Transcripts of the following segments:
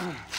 Ugh.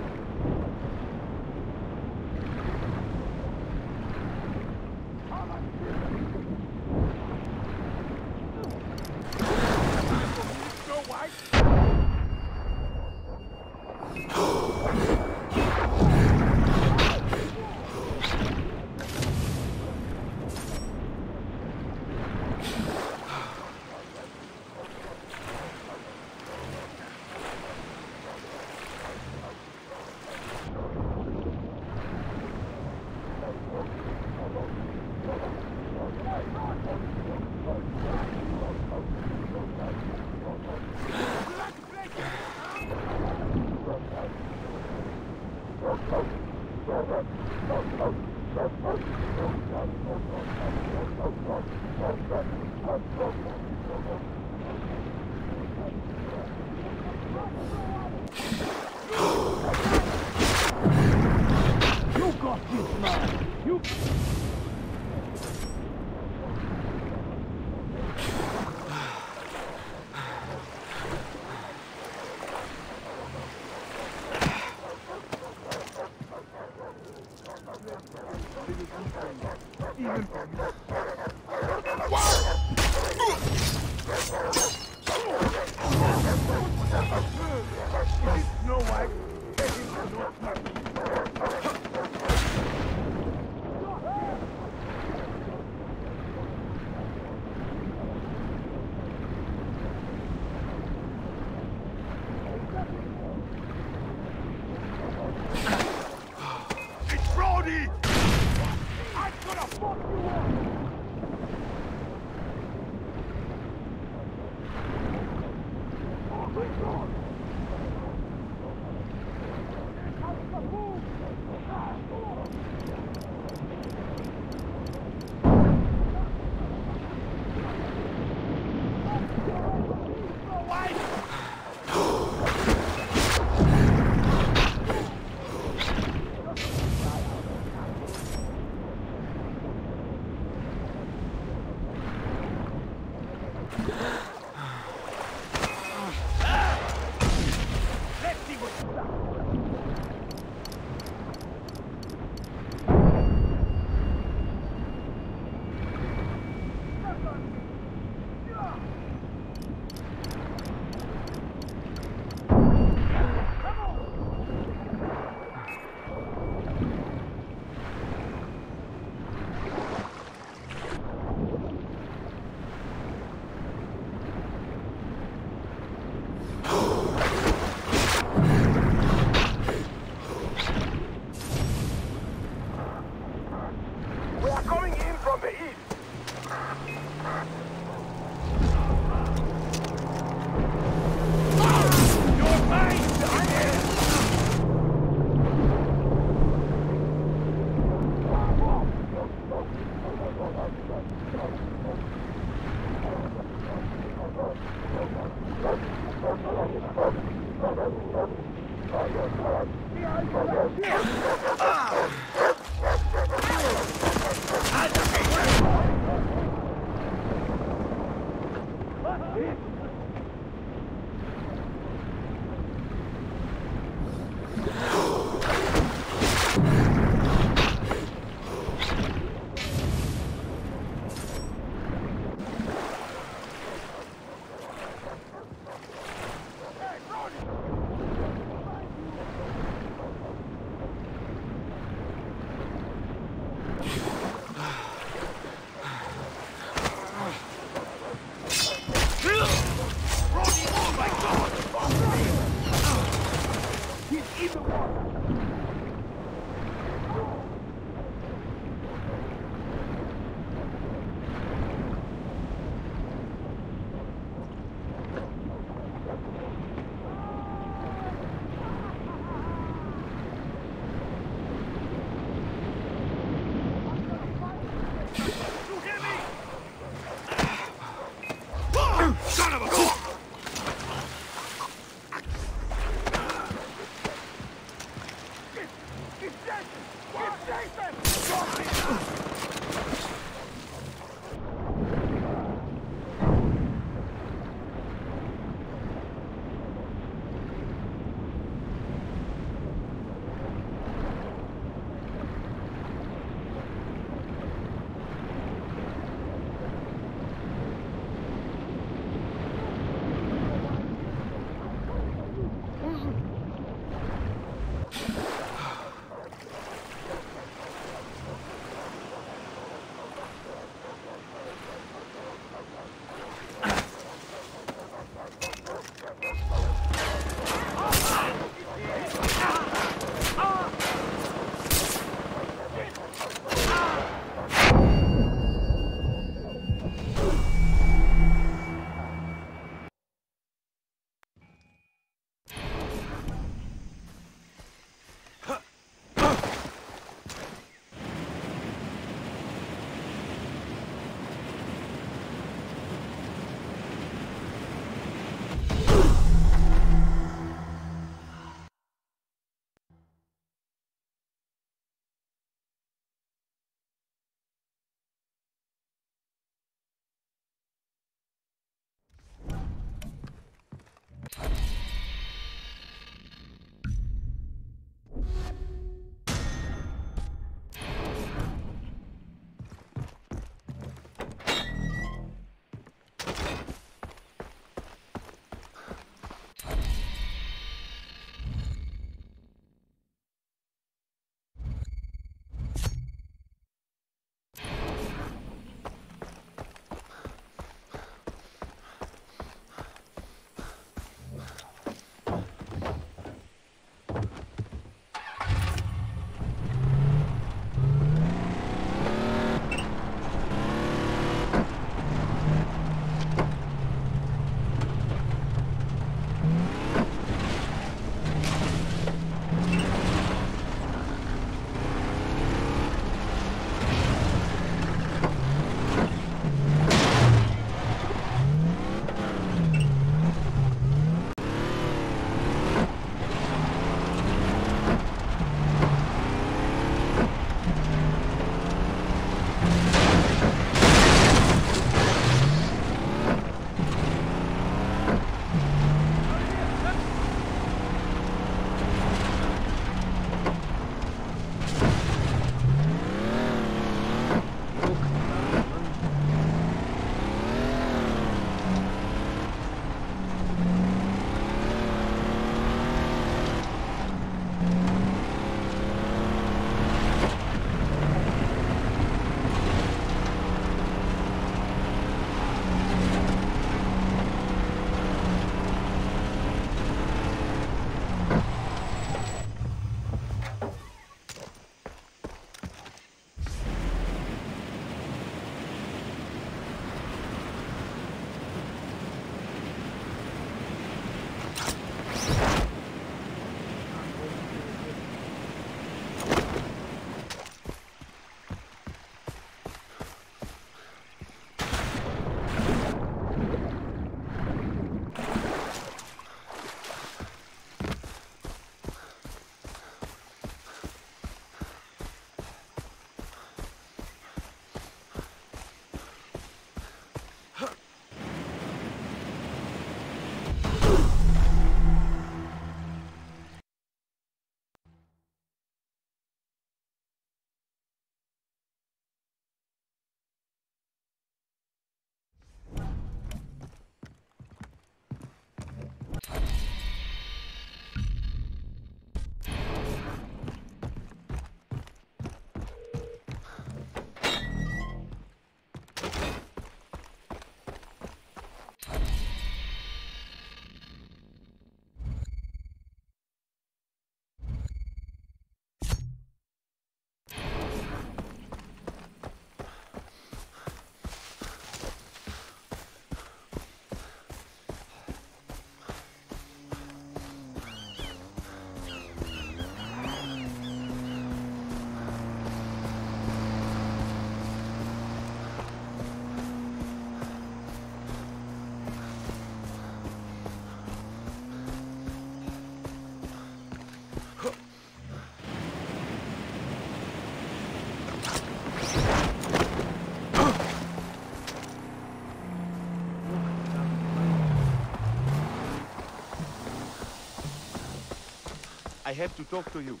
I have to talk to you.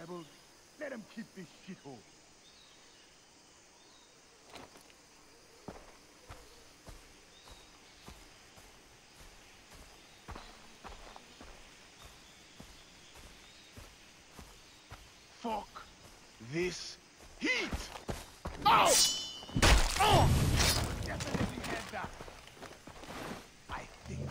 Rebels. Let them keep this shithole. Fuck this heat! Ow! Oh! Definitely. I think.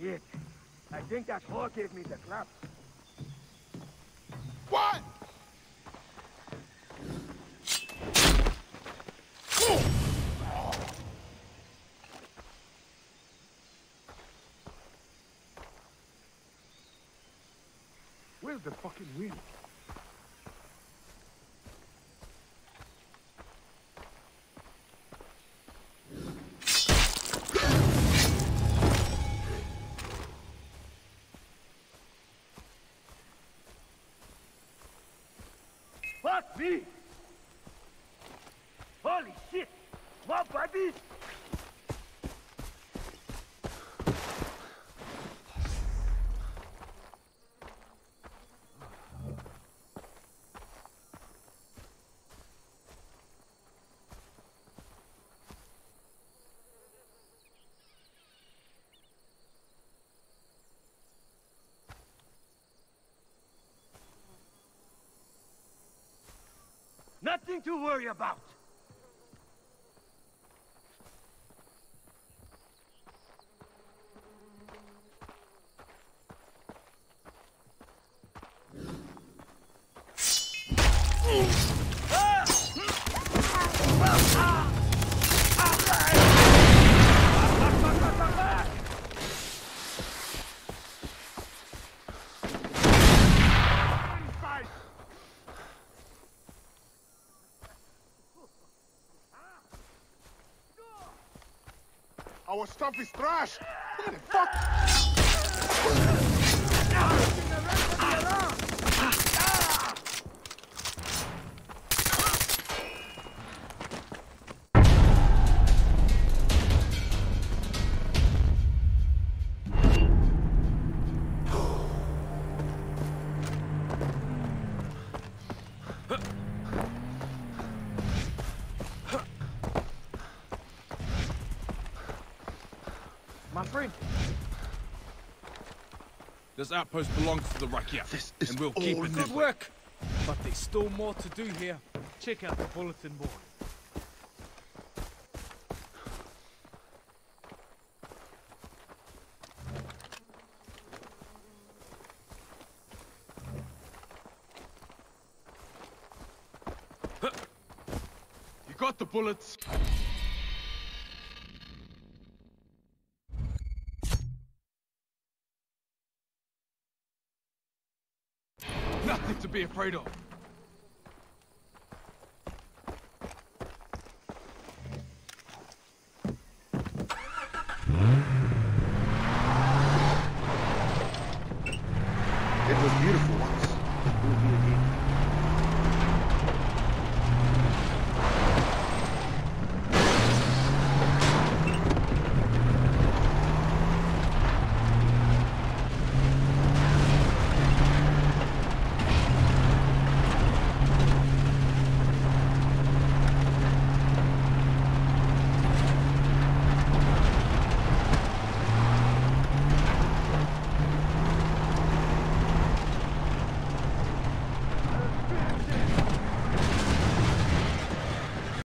Shit. I think that whore gave me the clap. What? Where's the fucking wind? Fuck me! Holy shit! More bodies! Nothing to worry about. Our stuff is trash! What the fuck? This outpost belongs to the Rakyat, This is and we'll keep it good work. But there's still more to do here. Check out the bulletin board. You got the bullets. Be afraid of.